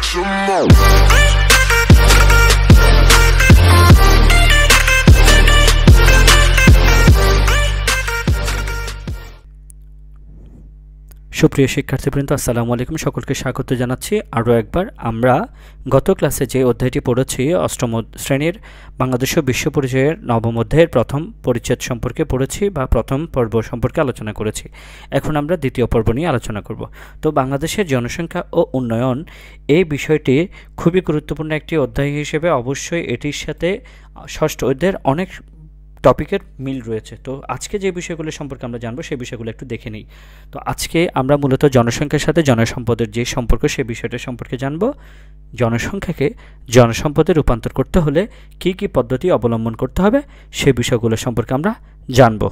what you want. সুপ্রিয় শিক্ষার্থীবৃন্দ, আসসালামু আলাইকুম। সকলকে স্বাগত জানাচ্ছি আরও একবার। আমরা গত ক্লাসে যে অধ্যায়টি পড়েছি, অষ্টম শ্রেণির বাংলাদেশ বিশ্ব পরিচয়ের নবম অধ্যায়ের প্রথম পরিচ্ছেদ সম্পর্কে পড়েছি বা প্রথম পর্ব সম্পর্কে আলোচনা করেছি। এখন আমরা দ্বিতীয় পর্ব নিয়ে আলোচনা করব। তো বাংলাদেশের জনসংখ্যা ও উন্নয়ন এই বিষয়টি খুবই গুরুত্বপূর্ণ একটি অধ্যায় হিসেবে। অবশ্যই এটির সাথে ষষ্ঠ অধ্যায়ের অনেক টপিকের মিল রয়েছে। তো আজকে যে বিষয়গুলো সম্পর্কে আমরা জানব, সেই বিষয়গুলো একটু দেখে নিই। তো আজকে আমরা মূলত জনসংখ্যার সাথে জনসম্পদের যে সম্পর্ক, সেই বিষয়টা সম্পর্কে জানব। জনসংখ্যাকে জনসম্পদে রূপান্তর করতে হলে কি কি পদ্ধতি অবলম্বন করতে হবে সেই বিষয়গুলো সম্পর্কে আমরা জানব।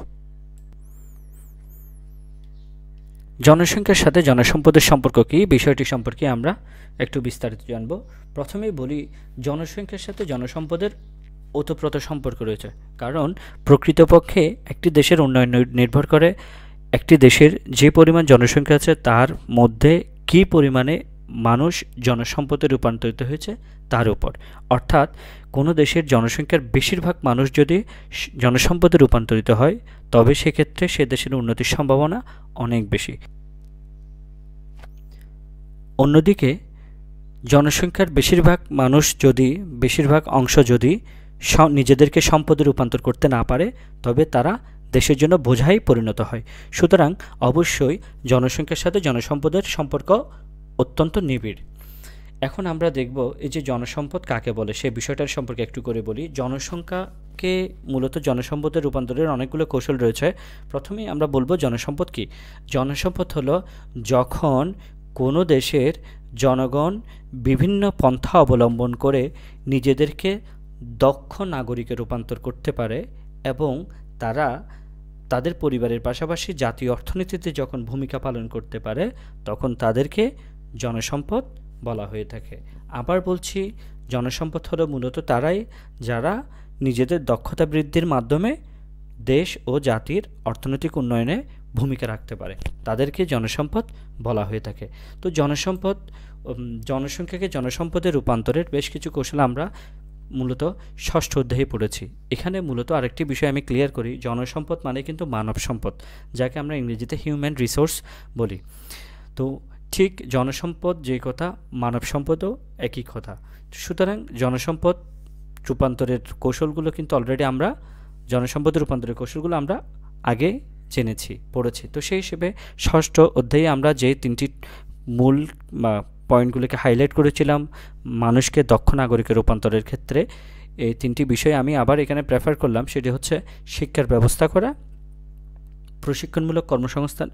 জনসংখ্যার সাথে জনসম্পদের সম্পর্ক কি, বিষয়টি সম্পর্কে আমরা একটু বিস্তারিত জানব। প্রথমেই বলি, জনসংখ্যার সাথে জনসম্পদের ওতপ্রোত সম্পর্ক রয়েছে। কারণ প্রকৃতপক্ষে একটি দেশের উন্নয়ন নির্ভর করে একটি দেশের যে পরিমাণ জনসংখ্যা আছে, তার মধ্যে কী পরিমাণে মানুষ জনসম্পদে রূপান্তরিত হয়েছে, তার উপর। অর্থাৎ কোনো দেশের জনসংখ্যার বেশিরভাগ মানুষ যদি জনসম্পদে রূপান্তরিত হয়, তবে সেক্ষেত্রে সে দেশের উন্নতির সম্ভাবনা অনেক বেশি। অন্যদিকে, জনসংখ্যার বেশিরভাগ মানুষ যদি, বেশিরভাগ অংশ যদি নিজেদেরকে সম্পদে রূপান্তর করতে না পারে, তবে তারা দেশের জন্য বোঝাই পরিণত হয়। সুতরাং অবশ্যই জনসংখ্যার সাথে জনসম্পদের সম্পর্ক অত্যন্ত নিবিড়। এখন আমরা দেখব এই যে জনসম্পদ কাকে বলে, সে বিষয়টার সম্পর্কে একটু করে বলি। জনসংখ্যাকে মূলত জনসম্পদের রূপান্তরের অনেকগুলো কৌশল রয়েছে। প্রথমেই আমরা বলব জনসম্পদ কি? জনসম্পদ হলো যখন কোনো দেশের জনগণ বিভিন্ন পন্থা অবলম্বন করে নিজেদেরকে দক্ষ নাগরিকে রূপান্তর করতে পারে এবং তারা তাদের পরিবারের পাশাপাশি জাতীয় অর্থনীতিতে যখন ভূমিকা পালন করতে পারে, তখন তাদেরকে জনসম্পদ বলা হয়ে থাকে। আবার বলছি, জনসম্পদ হলো মূলত তারাই যারা নিজেদের দক্ষতা বৃদ্ধির মাধ্যমে দেশ ও জাতির অর্থনৈতিক উন্নয়নে ভূমিকা রাখতে পারে। তাদেরকে জনসম্পদ বলা হয়ে থাকে। তো জনসম্পদ জনসংখ্যাকে জনসম্পদে রূপান্তরের বেশ কিছু কৌশল আমরা মূলত ষষ্ঠ অধ্যায়ে পড়েছি। এখানে মূলত আরেকটি বিষয় আমি ক্লিয়ার করি, জনসম্পদ মানে কিন্তু মানব সম্পদ যাকে আমরা ইংরেজিতে হিউম্যান রিসোর্স বলি। তো ঠিক জনসম্পদ যে কথা মানব সম্পদও একই কথা। সুতরাং জনসম্পদ রূপান্তরের কৌশলগুলো কিন্তু অলরেডি আমরা জনসম্পদের রূপান্তরের কৌশলগুলো আমরা আগে জেনেছি, পড়েছি। তো সেই হিসেবে ষষ্ঠ অধ্যায়ে আমরা যে তিনটি মূল পয়েন্টগুলোকে হাইলাইট করেছিলাম মানুষকে দক্ষ নাগরিকের রূপান্তরের ক্ষেত্রে। এই তিনটি বিষয় আমি আবার এখানে প্রেফার করলাম, সেটি হচ্ছে শিক্ষার ব্যবস্থা করা, প্রশিক্ষণমূলক কর্মসংস্থান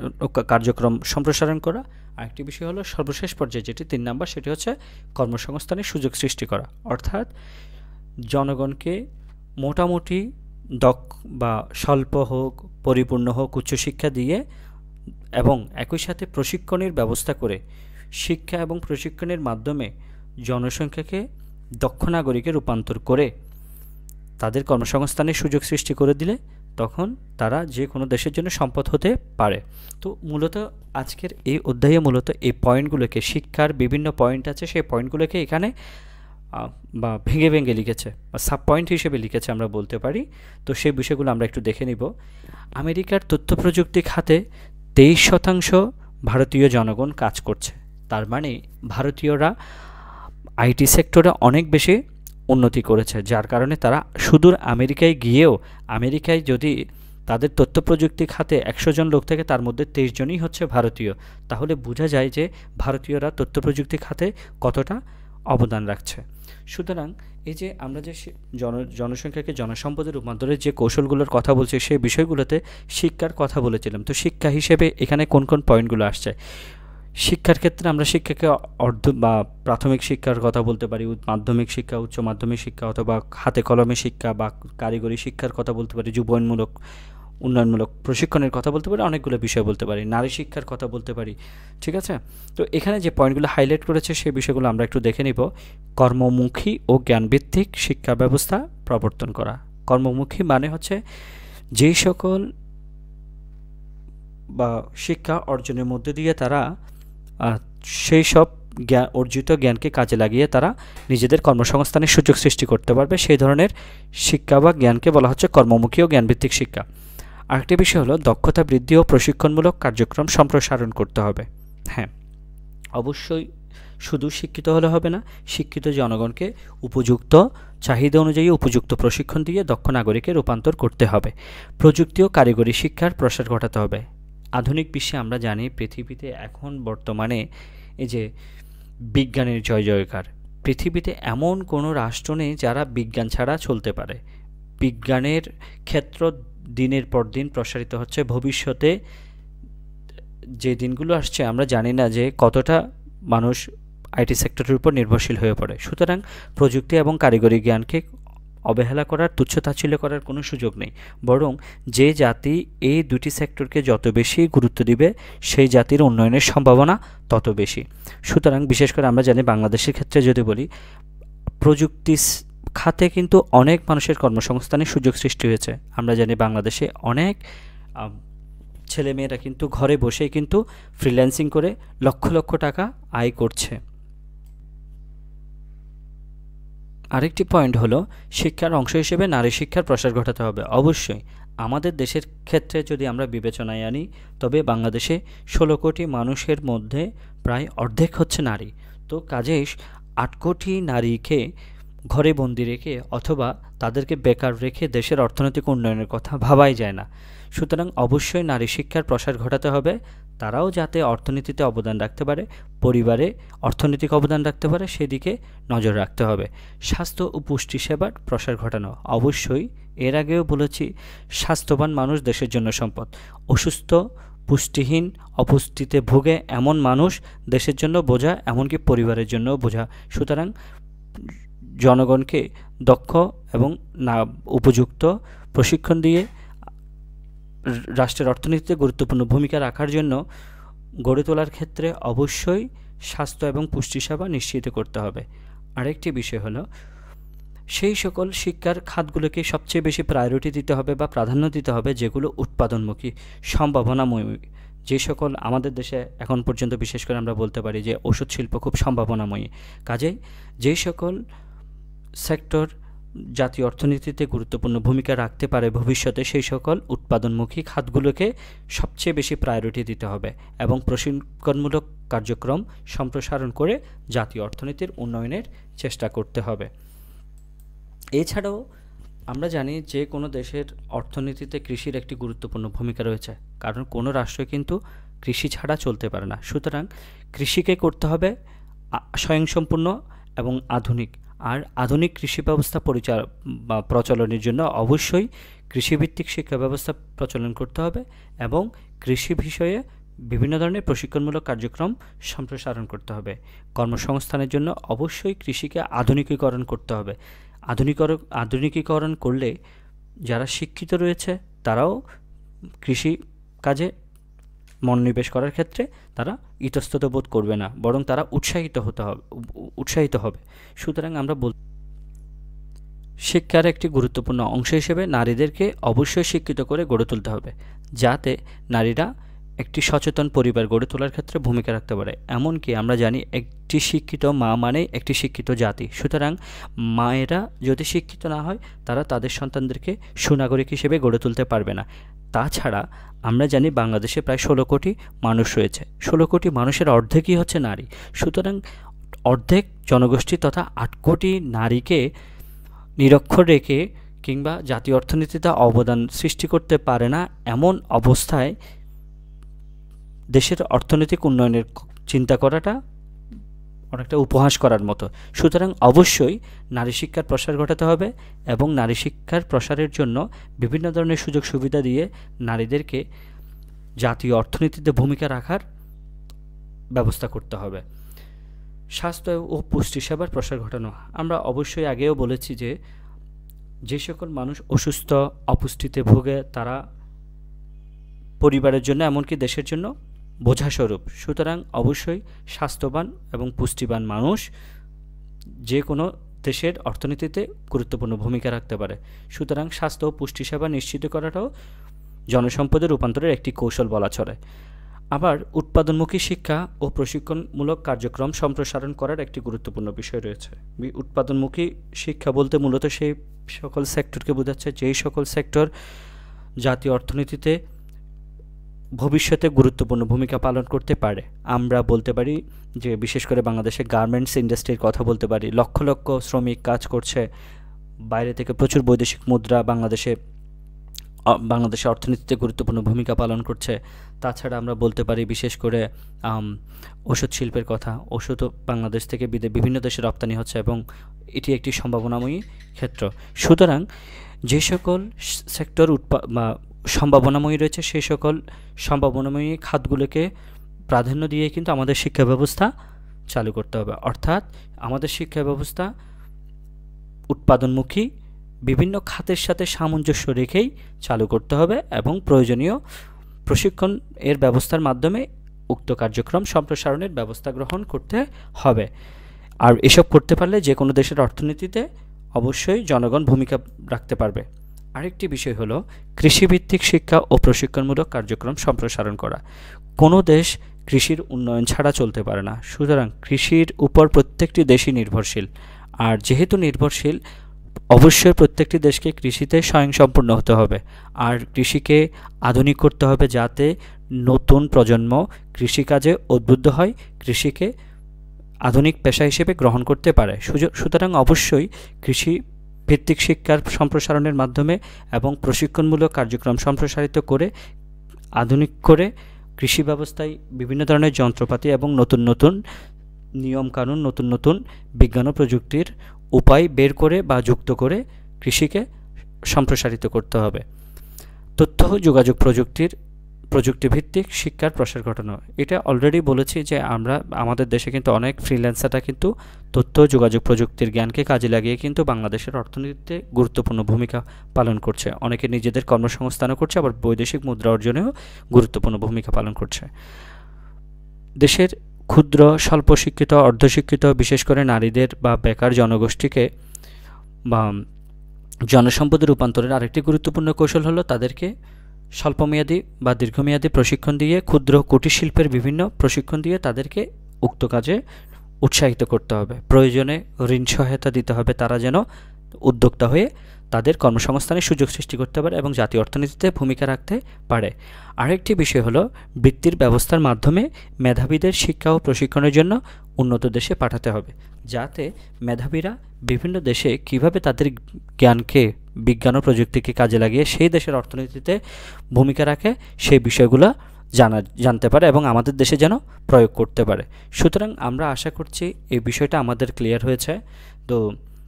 কার্যক্রম সম্প্রসারণ করা, আরেকটি বিষয় হলো সর্বশেষ পর্যায়ে যেটি তিন নাম্বার, সেটি হচ্ছে কর্মসংস্থানের সুযোগ সৃষ্টি করা। অর্থাৎ জনগণকে মোটামুটি দক বা স্বল্প হোক, পরিপূর্ণ হোক উচ্চশিক্ষা দিয়ে এবং একই সাথে প্রশিক্ষণের ব্যবস্থা করে শিক্ষা এবং প্রশিক্ষণের মাধ্যমে জনসংখ্যাকে দক্ষ নাগরিকে রূপান্তর করে তাদের কর্মসংস্থানের সুযোগ সৃষ্টি করে দিলে তখন তারা যে কোনো দেশের জন্য সম্পদ হতে পারে। তো মূলত আজকের এই অধ্যায়ে মূলত এই পয়েন্টগুলোকে, শিক্ষার বিভিন্ন পয়েন্ট আছে, সেই পয়েন্টগুলোকে এখানে বা ভেঙে ভেঙে লিখেছে, বা সাব পয়েন্ট হিসেবে লিখেছে আমরা বলতে পারি। তো সেই বিষয়গুলো আমরা একটু দেখে নিব। আমেরিকার তথ্য প্রযুক্তি খাতে তেইশ শতাংশ ভারতীয় জনগণ কাজ করছে। তার মানে ভারতীয়রা আইটি সেক্টরে অনেক বেশি উন্নতি করেছে, যার কারণে তারা সুদূর আমেরিকায় গিয়েও, আমেরিকায় যদি তাদের তথ্য প্রযুক্তি খাতে একশো জন লোক থেকে, তার মধ্যে তেইশ জনই হচ্ছে ভারতীয়। তাহলে বোঝা যায় যে ভারতীয়রা তথ্য প্রযুক্তি খাতে কতটা অবদান রাখছে। সুতরাং এই যে আমরা যে জন, জনসংখ্যাকে জনসম্পদের রূপান্তরের যে কৌশলগুলোর কথা বলছি, সেই বিষয়গুলোতে শিক্ষার কথা বলেছিলাম। তো শিক্ষা হিসেবে এখানে কোন কোন পয়েন্টগুলো আসছে? শিক্ষার ক্ষেত্রে আমরা শিক্ষাকে অর্ধ বা প্রাথমিক শিক্ষার কথা বলতে পারি মাধ্যমিক শিক্ষা, উচ্চ মাধ্যমিক শিক্ষা অথবা হাতে কলমে শিক্ষা বা কারিগরি শিক্ষার কথা বলতে পারি, যুবনমূলক, উন্নয়নমূলক প্রশিক্ষণের কথা বলতে পারি, অনেকগুলো বিষয় বলতে পারি, নারী শিক্ষার কথা বলতে পারি, ঠিক আছে? তো এখানে যে পয়েন্টগুলো হাইলাইট করেছে সেই বিষয়গুলো আমরা একটু দেখে নিব। কর্মমুখী ও জ্ঞানভিত্তিক শিক্ষা ব্যবস্থা প্রবর্তন করা। কর্মমুখী মানে হচ্ছে যেই সকল বা শিক্ষা অর্জনের মধ্যে দিয়ে তারা সেই সব জ্ঞান অর্জিত জ্ঞানকে কাজে লাগিয়ে তারা নিজেদের কর্মসংস্থানের সুযোগ সৃষ্টি করতে পারবে। সেই ধরনের শিক্ষা বা জ্ঞানকে বলা হচ্ছে কর্মমুখী ও জ্ঞানভিত্তিক শিক্ষা। আরেকটি বিষয় হলো, দক্ষতা, বৃদ্ধি ও প্রশিক্ষণমূলক কার্যক্রম সম্প্রসারণ করতে হবে। হ্যাঁ অবশ্যই শুধু শিক্ষিত হলে হবে না, শিক্ষিত জনগণকে উপযুক্ত চাহিদা অনুযায়ী উপযুক্ত প্রশিক্ষণ দিয়ে দক্ষ নাগরিকে রূপান্তর করতে হবে। প্রযুক্তি ও কারিগরি শিক্ষার প্রসার ঘটাতে হবে। আধুনিক বিশ্বে আমরা জানি পৃথিবীতে এখন বর্তমানে এই যে বিজ্ঞানের জয় জয়কার, পৃথিবীতে এমন কোনো রাষ্ট্র নেই যারা বিজ্ঞান ছাড়া চলতে পারে। বিজ্ঞানের ক্ষেত্র দিনের পর দিন প্রসারিত হচ্ছে। ভবিষ্যতে যে দিনগুলো আসছে আমরা জানি না যে কতটা মানুষ আইটি সেক্টরের উপর নির্ভরশীল হয়ে পড়ে। সুতরাং প্রযুক্তি এবং কারিগরি জ্ঞানকে অবহেলা করার তুচ্ছ তাচ্ছিল্য করার কোনো সুযোগ নেই। বরং যে জাতি এই দুটি সেক্টরকে যত বেশি গুরুত্ব দিবে, সেই জাতির উন্নয়নের সম্ভাবনা তত বেশি। সুতরাং বিশেষ করে আমরা জানি বাংলাদেশের ক্ষেত্রে যদি বলি, প্রযুক্তি খাতে কিন্তু অনেক মানুষের কর্মসংস্থানের সুযোগ সৃষ্টি হয়েছে। আমরা জানি বাংলাদেশে অনেক ছেলেমেয়েরা কিন্তু ঘরে বসেই কিন্তু ফ্রিল্যান্সিং করে লক্ষ লক্ষ টাকা আয় করছে। আরেকটি পয়েন্ট হলো, শিক্ষার অংশ হিসেবে নারী শিক্ষার প্রসার ঘটাতে হবে। অবশ্যই, আমাদের দেশের ক্ষেত্রে যদি আমরা বিবেচনায় আনি, তবে বাংলাদেশে ষোলো কোটি মানুষের মধ্যে প্রায় অর্ধেক হচ্ছে নারী। তো কাজেই আট কোটি নারীকে ঘরে বন্দি রেখে অথবা তাদেরকে বেকার রেখে দেশের অর্থনৈতিক উন্নয়নের কথা ভাবাই যায় না। সুতরাং অবশ্যই নারী শিক্ষার প্রসার ঘটাতে হবে। তারাও যাতে অর্থনীতিতে অবদান রাখতে পারে, পরিবারে অর্থনৈতিক অবদান রাখতে পারে, সেদিকে নজর রাখতে হবে। স্বাস্থ্য ও পুষ্টি সেবার প্রসার ঘটানো, অবশ্যই। এর আগেও বলেছি, স্বাস্থ্যবান মানুষ দেশের জন্য সম্পদ। অসুস্থ, পুষ্টিহীন অপুষ্টিতে ভুগে এমন মানুষ দেশের জন্য বোঝা, এমনকি পরিবারের জন্য বোঝা। সুতরাং জনগণকে দক্ষ এবং না উপযুক্ত প্রশিক্ষণ দিয়ে রাষ্ট্রের অর্থনীতিতে গুরুত্বপূর্ণ ভূমিকা রাখার জন্য গড়ে তোলার ক্ষেত্রে অবশ্যই স্বাস্থ্য এবং পুষ্টি সেবা নিশ্চিত করতে হবে। আরেকটি বিষয় হলো, সেই সকল শিক্ষার খাতগুলোকে সবচেয়ে বেশি প্রায়োরিটি দিতে হবে বা প্রাধান্য দিতে হবে যেগুলো উৎপাদনমুখী, সম্ভাবনাময়, যে সকল আমাদের দেশে এখন পর্যন্ত বিশেষ করে আমরা বলতে পারি যে ওষুধ শিল্প খুব সম্ভাবনাময়ী। কাজেই যেই সকল সেক্টর জাতীয় অর্থনীতিতে গুরুত্বপূর্ণ ভূমিকা রাখতে পারে ভবিষ্যতে, সেই সকল উৎপাদনমুখী খাতগুলোকে সবচেয়ে বেশি প্রায়োরিটি দিতে হবে এবং প্রশিক্ষণমূলক কার্যক্রম সম্প্রসারণ করে জাতীয় অর্থনীতির উন্নয়নের চেষ্টা করতে হবে। এছাড়াও আমরা জানি যে কোনো দেশের অর্থনীতিতে কৃষির একটি গুরুত্বপূর্ণ ভূমিকা রয়েছে, কারণ কোনো রাষ্ট্র কিন্তু কৃষি ছাড়া চলতে পারে না। সুতরাং কৃষিকে করতে হবে স্বয়ংসম্পূর্ণ এবং আধুনিক। আর আধুনিক কৃষি ব্যবস্থা পরিচাল বা প্রচলনের জন্য অবশ্যই কৃষিভিত্তিক শিক্ষা ব্যবস্থা প্রচলন করতে হবে এবং কৃষি বিষয়ে বিভিন্ন ধরনের প্রশিক্ষণমূলক কার্যক্রম সম্প্রসারণ করতে হবে। কর্মসংস্থানের জন্য অবশ্যই কৃষিকে আধুনিকীকরণ করতে হবে। আধুনিকরণ আধুনিকীকরণ করলে যারা শিক্ষিত রয়েছে তারাও কৃষি কাজে মনোনিবেশ করার ক্ষেত্রে তারা ইতস্তত বোধ করবে না, বরং তারা উৎসাহিত হতে হবে, উৎসাহিত হবে। সুতরাং আমরা বল শিক্ষার একটি গুরুত্বপূর্ণ অংশ হিসেবে নারীদেরকে অবশ্যই শিক্ষিত করে গড়ে তুলতে হবে, যাতে নারীরা একটি সচেতন পরিবার গড়ে তোলার ক্ষেত্রে ভূমিকা রাখতে পারে। এমনকি আমরা জানি একটি শিক্ষিত মা মানে একটি শিক্ষিত জাতি। সুতরাং মায়েরা যদি শিক্ষিত না হয়, তারা তাদের সন্তানদেরকে সুনাগরিক হিসেবে গড়ে তুলতে পারবে না। তাছাড়া আমরা জানি বাংলাদেশে প্রায় ষোলো কোটি মানুষ রয়েছে। ষোলো কোটি মানুষের অর্ধেকই হচ্ছে নারী। সুতরাং অর্ধেক জনগোষ্ঠী তথা আট কোটি নারীকে নিরক্ষর রেখে কিংবা জাতীয় অর্থনীতিতে অবদান সৃষ্টি করতে পারে না, এমন অবস্থায় দেশের অর্থনৈতিক উন্নয়নের চিন্তা করাটা অনেকটা উপহাস করার মতো। সুতরাং অবশ্যই নারী শিক্ষার প্রসার ঘটাতে হবে এবং নারী শিক্ষার প্রসারের জন্য বিভিন্ন ধরনের সুযোগ সুবিধা দিয়ে নারীদেরকে জাতীয় অর্থনীতিতে ভূমিকা রাখার ব্যবস্থা করতে হবে। স্বাস্থ্য ও পুষ্টি সেবার প্রসার ঘটানো। আমরা অবশ্যই আগেও বলেছি যে যে সকল মানুষ অসুস্থ, অপুষ্টিতে ভোগে তারা পরিবারের জন্য এমনকি দেশের জন্য বোঝাস্বরূপ। সুতরাং অবশ্যই স্বাস্থ্যবান এবং পুষ্টিবান মানুষ যে কোনো দেশের অর্থনীতিতে গুরুত্বপূর্ণ ভূমিকা রাখতে পারে। সুতরাং স্বাস্থ্য ও পুষ্টি সেবা নিশ্চিত করাটাও জনসম্পদের রূপান্তরের একটি কৌশল বলা চলে। আবার উৎপাদনমুখী শিক্ষা ও প্রশিক্ষণমূলক কার্যক্রম সম্প্রসারণ করার একটি গুরুত্বপূর্ণ বিষয় রয়েছে। উৎপাদনমুখী শিক্ষা বলতে মূলত সেই সকল সেক্টরকে বোঝাচ্ছে যেই সকল সেক্টর জাতীয় অর্থনীতিতে ভবিষ্যতে গুরুত্বপূর্ণ ভূমিকা পালন করতে পারে। আমরা বলতে পারি যে, বিশেষ করে বাংলাদেশে গার্মেন্টস ইন্ডাস্ট্রির কথা বলতে পারি। লক্ষ লক্ষ শ্রমিক কাজ করছে। বাইরে থেকে প্রচুর বৈদেশিক মুদ্রা বাংলাদেশে বাংলাদেশের অর্থনীতিতে গুরুত্বপূর্ণ ভূমিকা পালন করছে। তাছাড়া আমরা বলতে পারি বিশেষ করে ওষুধ শিল্পের কথা। ওষুধও বাংলাদেশ থেকে বিদে, বিভিন্ন দেশে রপ্তানি হচ্ছে এবং এটি একটি সম্ভাবনাময়ী ক্ষেত্র। সুতরাং যে সকল সেক্টর উৎপা, বা সম্ভাবনাময়ী রয়েছে সেই সকল সম্ভাবনাময়ী খাতগুলোকে প্রাধান্য দিয়ে কিন্তু আমাদের শিক্ষা ব্যবস্থা চালু করতে হবে। অর্থাৎ আমাদের শিক্ষা ব্যবস্থা উৎপাদনমুখী বিভিন্ন খাতের সাথে সামঞ্জস্য রেখেই চালু করতে হবে এবং প্রয়োজনীয় প্রশিক্ষণ এর ব্যবস্থার মাধ্যমে উক্ত কার্যক্রম সম্প্রসারণের ব্যবস্থা গ্রহণ করতে হবে। আর এসব করতে পারলে যে কোনো দেশের অর্থনীতিতে অবশ্যই জনগণ ভূমিকা রাখতে পারবে। আরেকটি বিষয় হলো কৃষিভিত্তিক শিক্ষা ও প্রশিক্ষণমূলক কার্যক্রম সম্প্রসারণ করা। কোনো দেশ কৃষির উন্নয়ন ছাড়া চলতে পারে না। সুতরাং কৃষির উপর প্রত্যেকটি দেশই নির্ভরশীল। আর যেহেতু নির্ভরশীল, অবশ্যই প্রত্যেকটি দেশকে কৃষিতে স্বয়ংসম্পূর্ণ হতে হবে। আর কৃষিকে আধুনিক করতে হবে যাতে নতুন প্রজন্ম কৃষিকাজে উদ্বুদ্ধ হয়, কৃষিকে আধুনিক পেশা হিসেবে গ্রহণ করতে পারে। সুতরাং অবশ্যই কৃষি ভিত্তিক শিক্ষার সম্প্রসারণের মাধ্যমে এবং প্রশিক্ষণমূলক কার্যক্রম সম্প্রসারিত করে, আধুনিক করে কৃষি ব্যবস্থায় বিভিন্ন ধরনের যন্ত্রপাতি এবং নতুন নতুন নিয়মকানুন, নতুন নতুন বিজ্ঞান ও প্রযুক্তির উপায় বের করে বা যুক্ত করে কৃষিকে সম্প্রসারিত করতে হবে। তথ্য যোগাযোগ প্রযুক্তির প্রযুক্তিভিত্তিক শিক্ষার প্রসার ঘটানো। এটা অলরেডি বলেছি যে আমরা, আমাদের দেশে কিন্তু অনেক ফ্রিল্যান্সাররা কিন্তু তথ্য, যোগাযোগ প্রযুক্তির জ্ঞানকে কাজে লাগিয়ে কিন্তু বাংলাদেশের অর্থনীতিতে গুরুত্বপূর্ণ ভূমিকা পালন করছে। অনেকে নিজেদের কর্মসংস্থানও করছে, আবার বৈদেশিক মুদ্রা অর্জনেও গুরুত্বপূর্ণ ভূমিকা পালন করছে। দেশের ক্ষুদ্র স্বল্প শিক্ষিত অর্ধশিক্ষিত, বিশেষ করে নারীদের বা বেকার জনগোষ্ঠীকে বা জনসম্পদে রূপান্তরের আরেকটি গুরুত্বপূর্ণ কৌশল হলো তাদেরকে স্বল্পমেয়াদী বা দীর্ঘমেয়াদী প্রশিক্ষণ দিয়ে ক্ষুদ্র কুটির শিল্পের বিভিন্ন প্রশিক্ষণ দিয়ে তাদেরকে উক্ত কাজে উৎসাহিত করতে হবে। প্রয়োজনে ঋণ সহায়তা দিতে হবে তারা যেন উদ্যোক্তা হয়ে তাদের কর্মসংস্থানের সুযোগ সৃষ্টি করতে পারে এবং জাতীয় অর্থনীতিতে ভূমিকা রাখতে পারে। আরেকটি বিষয় হলো, বৃত্তির ব্যবস্থার মাধ্যমে মেধাবীদের শিক্ষা ও প্রশিক্ষণের জন্য উন্নত দেশে পাঠাতে হবে। যাতে মেধাবীরা বিভিন্ন দেশে কীভাবে তাদের জ্ঞানকে বিজ্ঞান ও প্রযুক্তিকে কাজে লাগিয়ে সেই দেশের অর্থনীতিতে ভূমিকা রাখে, সেই বিষয়গুলো জানা, জানতে পারে এবং আমাদের দেশে যেন প্রয়োগ করতে পারে। সুতরাং আমরা আশা করছি এই বিষয়টা আমাদের ক্লিয়ার হয়েছে। তো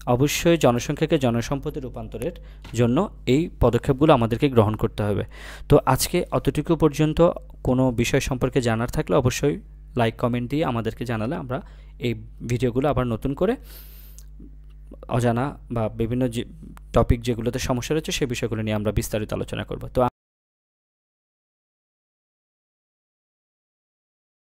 অবশ্যই জনসংখ্যাকে জনসম্পদে রূপান্তরের জন্য এই পদক্ষেপগুলো আমাদেরকে গ্রহণ করতে হবে। তো আজকে অতটুকু পর্যন্ত কোনো বিষয় সম্পর্কে জানার থাকলে অবশ্যই লাইক কমেন্ট দিয়ে আমাদেরকে জানালে আমরা এই ভিডিওগুলো আবার নতুন করে অজানা বা বিভিন্ন যে টপিক যেগুলোতে সমস্যা রয়েছে সেই বিষয়গুলো নিয়ে আমরা বিস্তারিত আলোচনা করব। তো